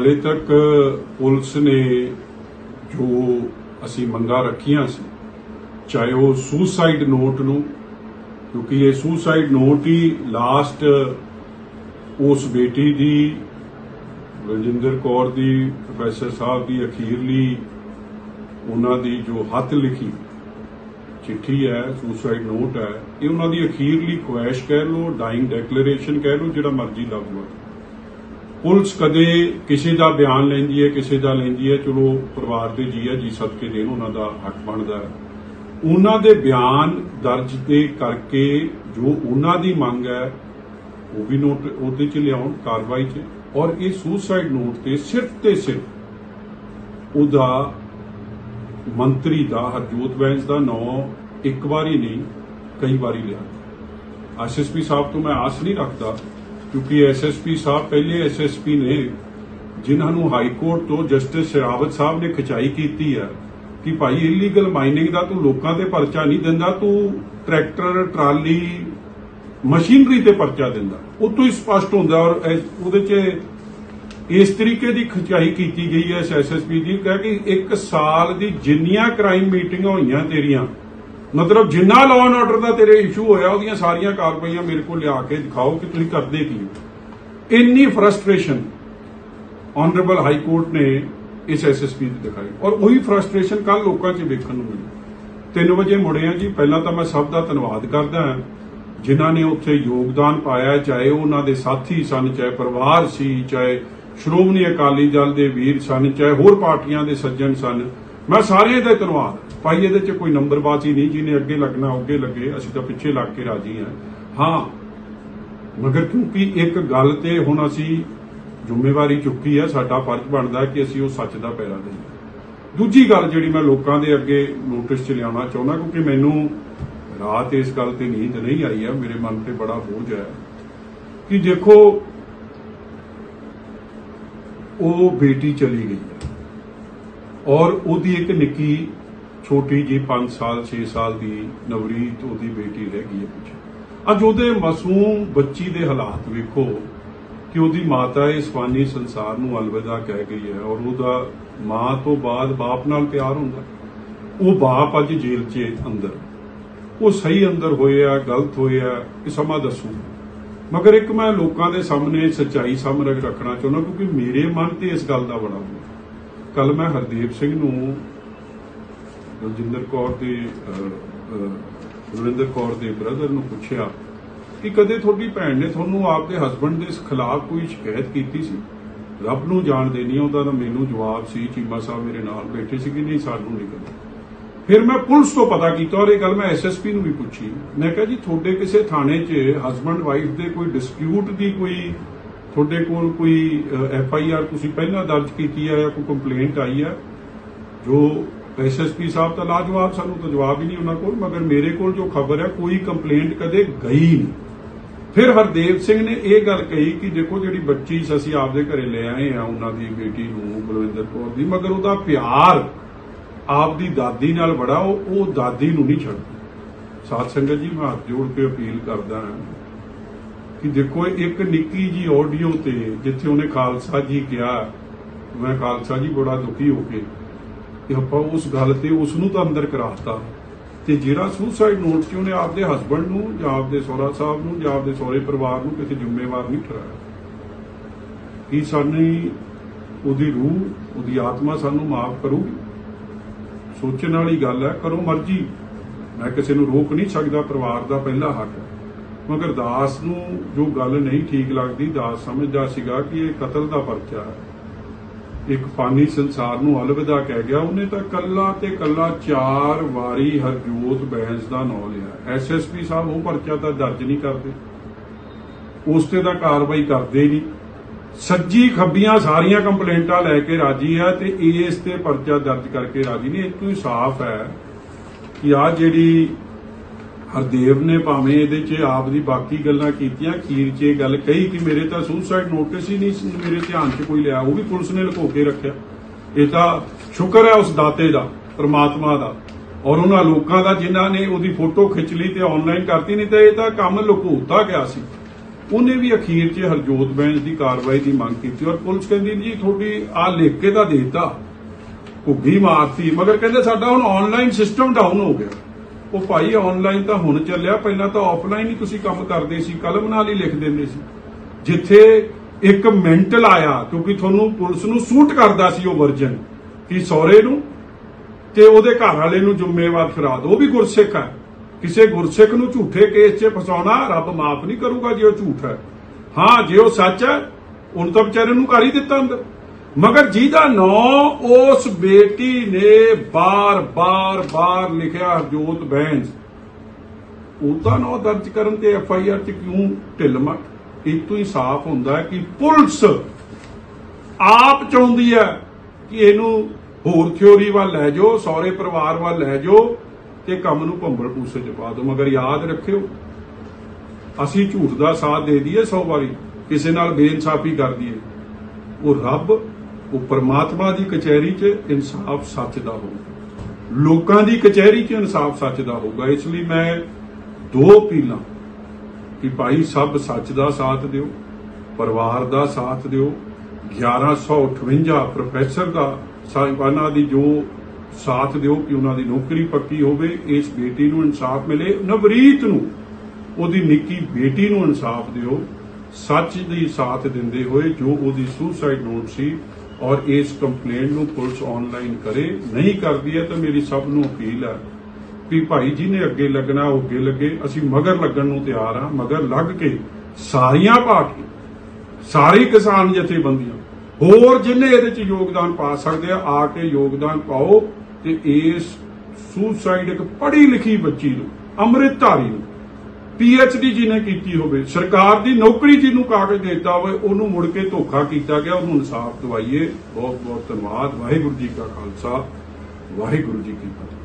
ਹਾਲੇ ਤੱਕ ਪੁਲਿਸ ਨੇ ਜੋ ਅਸੀਂ ਮੰਗਾਂ ਰੱਖੀਆਂ ਸੀ, ਚਾਹੇ ਉਹ ਸੁਸਾਈਡ ਨੋਟ ਨੂੰ, ਕਿਉਂਕਿ ਇਹ ਸੁਸਾਈਡ ਨੋਟ ਹੀ ਲਾਸਟ ਉਸ ਬੇਟੀ ਦੀ, ਰਜਿੰਦਰ ਕੌਰ ਦੀ, ਪ੍ਰੋਫੈਸਰ ਸਾਹਿਬ ਦੀ ਅਖੀਰਲੀ ਉਹਨਾਂ ਦੀ ਜੋ ਹੱਥ ਲਿਖੀ ਚਿੱਠੀ ਹੈ ਸੁਸਾਈਡ ਨੋਟ ਹੈ, ਇਹ ਉਹਨਾਂ ਦੀ ਅਖੀਰਲੀ ਖੁਆਇਸ਼ ਕਹਿ ਲਓ ਡਾਈਂਗ ਡੈਕਲੇਰੇਸ਼ਨ ਕਹਿ ਲਓ, ਜਿਹੜਾ ਮਰਜ਼ੀ ਲਫ਼ਜ਼ ਲਓ। ਪੁਲਿਸ ਕਦੇ ਕਿਸੇ ਦਾ ਬਿਆਨ ਲੈਂਦੀ ਹੈ, ਕਿਸੇ ਦਾ ਲੈਂਦੀ ਹੈ, ਚਲੋ ਪਰਿਵਾਰ ਦੇ ਜੀ ਹੈ, ਜੀ ਸਦਕੇ ਦੇਣ, ਉਹਨਾਂ ਦਾ ਹੱਕ ਬਣਦਾ ਹੈ। ਉਹਨਾਂ ਦੇ ਬਿਆਨ ਦਰਜ ਤੇ ਕਰਕੇ ਜੋ ਉਹਨਾਂ ਦੀ ਮੰਗ ਹੈ, ਉਹ ਵੀ ਨੋਟ ਉਹਦੇ ਚ ਲਿਆਉਣ, ਕਾਰਵਾਈ 'ਚ। ਔਰ ਇਹ ਸੁਸਾਈਡ ਨੋਟ ਤੇ ਸਿਰਫ ਤੇ ਸਿਰਫ ਉਹਦਾ ਮੰਤਰੀ ਦਾ, ਹਰਜੋਤ ਬੈਂਸ ਦਾ ਨਾਂ ਇੱਕ ਵਾਰੀ ਨਹੀਂ, ਕਈ ਵਾਰੀ ਲਿਆ। ਐਸਐਸਪੀ ਸਾਹਿਬ ਤੋਂ ਮੈਂ ਆਸ ਨਹੀਂ ਰੱਖਦਾ ਕਿਉਂਕਿ ਐਸਐਸਪੀ ਸਾਹਿਬ ਪਹਿਲੇ ਐਸਐਸਪੀ ਨੇ, ਜਿਨ੍ਹਾਂ ਨੂੰ ਹਾਈ ਕੋਰਟ ਤੋਂ ਜਸਟਿਸ ਸ਼ਰਾਵਤ ਸਾਹਿਬ ਨੇ ਖਿਚਾਈ ਕੀਤੀ ਹੈ ਕਿ ਭਾਈ ਇਲੀਗਲ ਮਾਈਨਿੰਗ ਦਾ ਤੂੰ ਲੋਕਾਂ ਤੇ ਪਰਚਾ ਨਹੀਂ ਦਿੰਦਾ, ਤੂੰ ਟਰੈਕਟਰ ਟਰਾਲੀ, ਮਸ਼ੀਨਰੀ ਤੇ ਪਰਚਾ ਦਿੰਦਾ। ਉਹ ਤੋਂ ਹੀ ਸਪਸ਼ਟ ਹੁੰਦਾ ਔਰ ਇਹ- ਉਹਦੇ 'ਚ ਇਸ ਤਰੀਕੇ ਦੀ ਖਿਚਾਈ ਕੀਤੀ ਗਈ ਹੈ ਐਸਐਸਪੀ ਦੀ, ਕਹਿ ਕਿ ਇੱਕ ਸਾਲ ਦੀ ਜਿੰਨੀਆਂ ਕ੍ਰਾਈਮ ਮੀਟਿੰਗਾਂ ਹੋਈਆਂ ਤੇਰੀਆਂ ਮਤਲਬ ਜਿੰਨਾ ਲਾਅ ਐਂਡ ਆਰਡਰ ਦਾ ਤੇਰੇ ਇਸ਼ੂ ਹੋਇਆ, ਉਹਦੀਆਂ ਸਾਰੀਆਂ ਕਾਰਵਾਈਆਂ ਮੇਰੇ ਕੋਲ ਲਿਆ ਕੇ ਦਿਖਾਓ ਕਿ ਤੁਸੀਂ ਕਰਦੇ ਕੀ ਹੋ। ਇੰਨੀ ਫਰਸਟ੍ਰੇਸ਼ਨ ਆਨਰੇਬਲ ਹਾਈ ਕੋਰਟ ਨੇ ਇਸ ਐਸਐਸਪੀ ਦੀ ਦਿਖਾਈ। ਔਰ ਉਹੀ ਫਰਸਟ੍ਰੇਸ਼ਨ ਕੱਲ ਲੋਕਾਂ 'ਚ ਵੇਖਣ ਨੂੰ ਮਿਲੀ। 3 ਵਜੇ ਮੁੜੇ ਆ ਜੀ, ਪਹਿਲਾਂ ਤਾਂ ਮੈਂ ਸਭ ਦਾ ਧੰਨਵਾਦ ਕਰਦਾ ਹਾਂ ਜਿਨ੍ਹਾਂ ਨੇ ਉੱਥੇ ਯੋਗਦਾਨ ਪਾਇਆ ਚਾਹੇ ਉਹਨਾਂ ਦੇ ਸਾਥੀ ਸਨ, ਚਾਹੇ ਪਰਿਵਾਰ ਸੀ, ਚਾਹੇ ਸ਼੍ਰੋਮਣੀ ਅਕਾਲੀ ਦਲ ਦੇ ਵੀਰ ਸਨ, ਚਾਹੇ ਹੋਰ ਪਾਰਟੀਆਂ ਦੇ ਸੱਜਣ ਸਨ। ਮੈਂ ਸਾਰੇ ਦਾ ਧੰਨਵਾਦ ਭਾਈ ਇਹਦੇ 'ਚ ਕੋਈ ਨੰਬਰਬਾਜ਼ੀ ਨਹੀਂ, ਜਿਹਨੇ ਅੱਗੇ ਲੱਗਣਾ, ਅੱਗੇ ਲੱਗੇ, ਅਸੀਂ ਤਾਂ ਪਿੱਛੇ ਲੱਗ ਕੇ ਰਾਜੀ ਹਾਂ। ਹਾਂ, ਮਗਰ ਕਿਉਂਕਿ ਇੱਕ ਗੱਲ ਤੇ ਹੁਣ ਅਸੀਂ ਜ਼ਿੰਮੇਵਾਰੀ ਚੁੱਕੀ ਹੈ ਸਾਡਾ ਫਰਜ਼ ਬਣਦਾ ਕਿ ਅਸੀਂ ਉਹ ਸੱਚ ਦਾ ਪਹਿਰਾ ਦੇਈਏ। ਦੂਜੀ ਗੱਲ ਜਿਹੜੀ ਮੈਂ ਲੋਕਾਂ ਦੇ ਅੱਗੇ ਨੋਟਿਸ 'ਚ ਲਿਆਉਣਾ ਚਾਹੁੰਦਾ, ਕਿਉਂਕਿ ਮੈਨੂੰ ਰਾਤ ਇਸ ਗੱਲ ਤੇ ਨੀਂਦ ਨਹੀਂ ਆਈ ਹੈ ਮੇਰੇ ਮਨ ਤੇ ਬੜਾ ਬੋਝ ਹੈ ਕਿ ਦੇਖੋ, ਉਹ ਬੇਟੀ ਚਲੀ ਗਈ ਹੈ ਔਰ ਉਹਦੀ ਇੱਕ ਨਿੱਕੀ ਛੋਟੀ ਜੀ 5 ਸਾਲ 6 ਸਾਲ ਦੀ ਨਵਰੀਤ ਉਹਦੀ ਬੇਟੀ ਰਹਿ ਗਈ ਹੈ ਪਿੱਛੇ। ਅੱਜ ਉਹਦੇ ਮਾਸੂਮ ਬੱਚੀ ਦੇ ਹਾਲਾਤ ਵੇਖੋ ਕਿ ਉਹਦੀ ਮਾਤਾ ਇਸ ਫਾਨੀ ਸੰਸਾਰ ਨੂੰ ਅਲਵਿਦਾ ਕਹਿ ਗਈ ਹੈ ਔਰ ਉਹਦਾ ਮਾਂ ਤੋਂ ਬਾਅਦ ਬਾਪ ਨਾਲ ਪਿਆਰ ਹੁੰਦਾ ਉਹ ਬਾਪ ਅੱਜ ਜੇਲ੍ਹ 'ਚ ਅੰਦਰ। ਉਹ ਸਹੀ ਅੰਦਰ ਹੋਇਆ ਗਲਤ ਹੋਇਆ ਇਹ ਸਮਾਂ ਦੱਸੂ। ਮਗਰ ਇੱਕ ਮੈਂ ਲੋਕਾਂ ਦੇ ਸਾਹਮਣੇ ਸੱਚਾਈ ਸਾਹਮਣੇ ਰੱਖਣਾ ਚਾਹੁੰਦਾ ਕਿਉਂਕਿ ਮੇਰੇ ਮਨ ਤੇ ਇਸ ਗੱਲ ਦਾ ਬੜਾ ਹੋਇਆ ਕੱਲ ਮੈਂ ਹਰਦੀਪ ਸਿੰਘ ਨੂੰ ਰਜਿੰਦਰ ਕੌਰ ਦੇ ਰਵਿੰਦਰ ਕੌਰ ਦੇ ਬ੍ਰਦਰ ਨੂੰ ਪੁੱਛਿਆ ਕਿ ਕਦੇ ਤੁਹਾਡੀ ਭੈਣ ਨੇ ਤੁਹਾਨੂੰ ਆਪਦੇ ਹਸਬੰਡ ਦੇ ਖਿਲਾਫ ਕੋਈ ਸ਼ਿਕਾਇਤ ਕੀਤੀ ਸੀ? ਰੱਬ ਨੂੰ ਜਾਣ ਦੇਣੀ ਉਹਦਾ ਤਾਂ ਮੈਨੂੰ ਜਵਾਬ ਸੀ, ਚੀਮਾ ਸਾਹਿਬ ਮੇਰੇ ਨਾਲ ਬੈਠੇ ਸੀ ਕਿ ਨਹੀਂ, ਸਾਨੂੰ ਨਹੀਂ ਕਦੇ ਫਿਰ ਮੈਂ ਪੁਲਿਸ ਤੋਂ ਪਤਾ ਕੀਤਾ ਔਰ ਇਹ ਗੱਲ ਮੈਂ ਐਸਐਸਪੀ ਨੂੰ ਵੀ ਪੁੱਛੀ। ਮੈਂ ਕਿਹਾ ਜੀ, ਤੁਹਾਡੇ ਕਿਸੇ ਥਾਣੇ 'ਚ ਹਸਬੰਡ ਵਾਈਫ ਦੇ ਕੋਈ ਡਿਸਪਿਊਟ ਦੀ ਕੋਈ ਤੁਹਾਡੇ ਕੋਲ ਕੋਈ ਐਫ ਆਈ ਆਰ ਤੁਸੀਂ ਪਹਿਲਾਂ ਦਰਜ ਕੀਤੀ ਹੈ ਜਾਂ ਕੋਈ ਕੰਪਲੇਂਟ ਆਈ ਹੈ? ਜੋ ਐਸਐਸਪੀ ਸਾਹਿਬ ਤਾਂ ਲਾਜਵਾਬ ਸਾਨੂੰ ਤਾਂ ਜਵਾਬ ਹੀ ਨਹੀਂ ਉਹਨਾਂ ਕੋਲ, ਮਗਰ ਮੇਰੇ ਕੋਲ ਜੋ ਖਬਰ ਹੈ, ਕੋਈ ਕੰਪਲੇਂਟ ਕਦੇ ਗਈ ਨਹੀਂ। ਫਿਰ ਹਰਦੇਵ ਸਿੰਘ ਨੇ ਇਹ ਗੱਲ ਕਹੀ ਕਿ ਦੇਖੋ ਜਿਹੜੀ ਬੱਚੀ ਅਸੀਂ ਆਪਦੇ ਘਰੇ ਲੈ ਆਏ ਆ, ਉਹਨਾਂ ਦੀ ਬੇਟੀ ਨੂੰ ਬਲਵਿੰਦਰ ਕੌਰ ਦੀ, ਮਗਰ ਉਹਦਾ ਪਿਆਰ ਆਪਦੀ ਦਾਦੀ ਨਾਲ ਬੜਾ ਉਹ ਦਾਦੀ ਨੂੰ ਨਹੀਂ ਛੱਡਦੀ। ਸਾਧ ਸੰਗਤ ਜੀ, ਮੈਂ ਹੱਥ ਜੋੜ ਕੇ ਅਪੀਲ ਕਰਦਾ ਹਾਂ ਕਿ ਦੇਖੋ, ਇੱਕ ਨਿੱਕੀ ਜੀ ਆਡੀਓ ਤੇ ਜਿੱਥੇ ਉਹਨੇ ਖਾਲਸਾ ਜੀ ਕਿਹਾ, ਮੈਂ ਖਾਲਸਾ ਜੀ ਬੜਾ ਦੁਖੀ ਹੋ ਕੇ ਕਿ ਆਪਾਂ ਉਸ ਗੱਲ ਤੇ ਉਸ ਨੂੰ ਤਾਂ ਅੰਦਰ ਕਰਾਤਾ ਤੇ ਜਿਹੜਾ ਸੁਸਾਈਡ ਨੋਟ 'ਚ ਉਹਨੇ ਆਪਦੇ ਹਸਬੰਡ ਨੂੰ ਜਾਂ ਆਪਦੇ ਸਹੁਰਾ ਸਾਹਿਬ ਨੂੰ ਜਾਂ ਆਪਦੇ ਸਹੁਰੇ ਪਰਿਵਾਰ ਨੂੰ ਕਿਸੇ ਜ਼ਿੰਮੇਵਾਰ ਨਹੀਂ ਠਹਿਰਾਇਆ। ਕਿ ਸਾਨੂੰ ਉਹਦੀ ਰੂਹ, ਉਹਦੀ ਆਤਮਾ ਸਾਨੂੰ ਮਾਫ ਕਰੂਗੀ। ਸੋਚਣ ਵਾਲੀ ਗੱਲ ਹੈ, ਕਰੋ ਮਰਜ਼ੀ। ਮੈਂ ਕਿਸੇ ਨੂੰ ਰੋਕ ਨਹੀਂ ਸਕਦਾ, ਪਰਿਵਾਰ ਦਾ ਪਹਿਲਾ ਹੱਕ ਹੈ। ਮਗਰ ਦਾਸ ਨੂੰ ਜੋ ਗੱਲ ਨਹੀਂ ਠੀਕ ਲੱਗਦੀ, ਦਾਸ ਸਮਝਦਾ ਸੀਗਾ ਕਿ ਇਹ ਕਤਲ ਦਾ ਪਰਚਾ ਹੈ। ਇੱਕ ਫਾਨੀ ਸੰਸਾਰ ਨੂੰ ਅਲਵਿਦਾ ਕਹਿ ਗਿਆ, ਉਹਨੇ ਤਾਂ ਕੱਲਾ ਤੇ ਕੱਲਾ ਚਾਰ ਵਾਰੀ ਹਰਜੋਤ ਬੈਂਸ ਦਾ ਨਾਂ ਲਿਆ। ਐਸਐਸਪੀ ਸਾਹਿਬ ਉਹ ਪਰਚਾ ਤਾਂ ਦਰਜ ਨਹੀਂ ਕਰਦੇ। ਉਸ ਤੇ ਤਾਂ ਕਾਰਵਾਈ ਕਰਦੇ ਨਹੀਂ। ਸੱਜੀ ਖੱਬੀਆਂ ਸਾਰੀਆਂ ਕੰਪਲੇਂਟਾਂ ਲੈ ਕੇ ਰਾਜੀ ਆ ਤੇ ਇਸ ਤੇ ਪਰਚਾ ਦਰਜ ਕਰਕੇ ਰਾਜੀ ਨਹੀਂ। ਇਹ ਤੋਂ ਹੀ ਸਾਫ਼ ਹੈ ਕਿ ਆ ਜਿਹੜੀ ਹਰਦੇਵ ਨੇ ਭਾਵੇਂ ਇਹਦੇ 'ਚ ਆਪ ਦੀ ਬਾਕੀ ਗੱਲਾਂ ਕੀਤੀਆਂ, ਖੀਰ 'ਚ ਇਹ ਗੱਲ ਕਹੀ ਕਿ ਮੇਰੇ ਤਾਂ ਸੁਸਾਈਡ ਨੋਟਿਸ ਹੀ ਨਹੀਂ ਮੇਰੇ ਧਿਆਨ 'ਚ ਕੋਈ ਲਿਆ, ਉਹ ਵੀ ਪੁਲਿਸ ਨੇ ਲੁਕੋ ਕੇ ਰੱਖਿਆ। ਇਹ ਤਾਂ ਸ਼ੁਕਰ ਹੈ ਉਸ ਦਾਤੇ ਦਾ, ਪ੍ਰਮਾਤਮਾ ਦਾ। ਔਰ ਉਹਨਾਂ ਲੋਕਾਂ ਦਾ ਜਿਨ੍ਹਾਂ ਨੇ ਉਹਦੀ ਫੋਟੋ ਖਿੱਚ ਲਈ ਤੇ ਆਨਲਾਈਨ ਕਰਤੀ, ਨਹੀਂ ਤੇ ਇਹ ਤਾਂ ਕੰਮ ਲੁਕੋਤਾ ਗਿਆ ਸੀ। ਉਹਨੇ ਵੀ ਅਖੀਰ 'ਚ ਹਰਜੋਤ ਬੈਂਸ ਦੀ ਕਾਰਵਾਈ ਦੀ ਮੰਗ ਕੀਤੀ ਔਰ ਪੁਲਿਸ ਕਹਿੰਦੀ ਜੀ, ਤੁਹਾਡੀ ਆ ਲਿਖ ਕੇ ਤਾਂ ਦੇਤਾ। ਘੁੱਗੀ ਮਾਰਤੀ, ਮਗਰ ਕਹਿੰਦੇ ਸਾਡਾ ਹੁਣ ਆਨਲਾਈਨ ਸਿਸਟਮ ਡਾਊਨ ਹੋ ਗਿਆ। ਉਹ ਭਾਈ ਆਨਲਾਈਨ ਤਾਂ ਹੁਣ ਚੱਲਿਆ, ਪਹਿਲਾਂ ਤਾਂ ਆਫਲਾਈਨ ਹੀ ਤੁਸੀਂ ਕੰਮ ਕਰਦੇ ਸੀ ਕਲਮ ਨਾਲ ਹੀ ਲਿਖ ਦਿੰਦੇ ਸੀ। ਜਿੱਥੇ ਇੱਕ ਮਿੰਟ ਲਾਇਆ ਕਿਉਂਕਿ ਤੁਹਾਨੂੰ ਪੁਲਿਸ ਨੂੰ ਸੂਟ ਕਰਦਾ ਸੀ ਉਹ ਵਰਜਨ ਕਿ ਸੌਰੇ ਨੂੰ ਤੇ ਉਹਦੇ ਘਰ ਵਾਲੇ ਨੂੰ ਜ਼ਿੰਮੇਵਾਰ ਠਹਿਰਾ ਦਿਓ ਉਹ ਵੀ ਗੁਰਸਿੱਖ ਹੈ। ਕਿਸੇ ਗੁਰਸਿੱਖ ਨੂੰ ਝੂਠੇ ਕੇਸ 'ਚ ਫਸਾਉਣਾ ਰੱਬ ਮਾਫ ਨਹੀਂ ਕਰੂਗਾ ਜੇ ਉਹ ਝੂਠ ਹੈ। ਹਾਂ, ਜੇ ਉਹ ਸੱਚ ਹੈ, ਉਹਨੂੰ ਤਾਂ ਵਿਚਾਰੇ ਨੂੰ ਕਰ ਹੀ ਦਿੱਤਾ ਅੰਦਰ। ਮਗਰ ਜਿਹਦਾ ਨਾਂ ਉਸ ਬੇਟੀ ਨੇ ਬਾਰ-ਬਾਰ ਬਾਰ ਲਿਖਿਆ, ਹਰਜੋਤ ਬੈਂਸ ਉਹਦਾ ਨਾਂ ਦਰਜ ਕਰਨ ਤੇ ਐਫ ਆਈ ਆਰ 'ਚ ਕਿਉਂ ਢਿੱਲਮਟ ਇਹ ਤੋਂ ਹੀ ਸਾਫ਼ ਹੁੰਦਾ ਹੈ ਕਿ ਪੁਲਿਸ ਆਪ ਚਾਹੁੰਦੀ ਹੈ ਕਿ ਇਹਨੂੰ ਹੋਰ ਥਿਉਰੀ ਵੱਲ ਲੈ ਜਾਓ, ਸਹੁਰੇ ਪਰਿਵਾਰ ਵੱਲ ਲੈ ਜਾਓ ਤੇ ਕੰਮ ਨੂੰ ਭੰਬਲ ਪੂਸੇ ਚ ਪਾ ਦਿਓ। ਮਗਰ ਯਾਦ ਰੱਖਿਓ, ਅਸੀਂ ਝੂਠ ਦਾ ਸਾਥ ਦੇ ਦਈਏ 100 ਵਾਰੀ, ਕਿਸੇ ਨਾਲ ਬੇਇਨਸਾਫੀ ਕਰ ਦਈਏ। ਉਹ ਰੱਬ ਉਹ ਪਰਮਾਤਮਾ ਦੀ ਕਚਹਿਰੀ 'ਚ ਇਨਸਾਫ ਸੱਚ ਦਾ ਹੋਊਗਾ। ਲੋਕਾਂ ਦੀ ਕਚਹਿਰੀ 'ਚ ਇਨਸਾਫ ਸੱਚ ਦਾ ਹੋਊਗਾ। ਇਸ ਲਈ ਮੈਂ ਦੋ ਅਪੀਲਾਂ ਕਿ ਭਾਈ ਸਭ ਸੱਚ ਦਾ ਸਾਥ ਦਿਓ, ਪਰਿਵਾਰ ਦਾ ਸਾਥ ਦਿਓ। 1158 ਪ੍ਰੋਫੈਸਰ ਦਾ ਸਾਹਿਬਾਨਾ ਦੀ ਜੋ ਸਾਥ ਦਿਓ ਕਿ ਉਹਨਾਂ ਦੀ ਨੌਕਰੀ ਪੱਕੀ ਹੋਵੇ, ਇਸ ਬੇਟੀ ਨੂੰ ਇਨਸਾਫ ਮਿਲੇ, ਨਵਰੀਤ ਨੂੰ, ਉਹਦੀ ਨਿੱਕੀ ਬੇਟੀ ਨੂੰ ਇਨਸਾਫ ਦਿਓ। ਸੱਚ ਦੀ ਸਾਥ ਦਿੰਦੇ ਹੋਏ ਜੋ ਉਹਦੀ ਸੁਸਾਈਡ ਨੋਟ ਸੀ ਔਰ ਇਸ ਕੰਪਲੇਂਟ ਨੂੰ ਪੁਲਿਸ ਆਨਲਾਈਨ ਕਰੇ, ਨਹੀਂ ਕਰਦੀ ਹੈ ਤਾਂ ਮੇਰੀ ਸਭ ਨੂੰ ਅਪੀਲ ਹੈ ਕਿ ਭਾਈ ਜੀ ਨੇ ਅੱਗੇ ਲੱਗਣਾ, ਉਹ ਅੱਗੇ ਲੱਗੇ। ਅਸੀਂ ਮਗਰ ਲੱਗਣ ਨੂੰ ਤਿਆਰ ਹਾਂ, ਮਗਰ ਲੱਗ ਕੇ ਸਾਰੀਆਂ ਪਾਰਟੀਆਂ, ਸਾਰੀ ਕਿਸਾਨ ਜਥੇਬੰਦੀਆਂ, ਹੋਰ ਜਿੰਨੇ ਇਹਦੇ ਚ ਯੋਗਦਾਨ ਪਾ ਸਕਦੇ ਆ ਆ ਕੇ ਯੋਗਦਾਨ ਪਾਓ ਤੇ ਇਸ ਸੁਸਾਈਡ ਇੱਕ ਪੜ੍ਹੀ ਲਿਖੀ ਬੱਚੀ ਨੂੰ, ਅੰਮ੍ਰਿਤਧਾਰੀ ਨੂੰ ਡੀ ਜਿਹਨੇ ਕੀਤੀ ਹੋਵੇ, ਸਰਕਾਰ ਦੀ ਨੌਕਰੀ ਜਿਹਨੂੰ ਕਾਗਜ਼ ਦਿੱਤਾ ਹੋਵੇ, ਉਹਨੂੰ ਮੁੜ ਕੇ ਧੋਖਾ ਕੀਤਾ ਗਿਆ, ਉਹਨੂੰ ਇਨਸਾਫ ਦਵਾਈਏ। ਬਹੁਤ ਬਹੁਤ ਧੰਨਵਾਦ। ਵਾਹਿਗੁਰੂ ਜੀ ਕਾ ਖਾਲਸਾ, ਵਾਹਿਗੁਰੂ ਜੀ ਕੀ ਫਤਿਹ।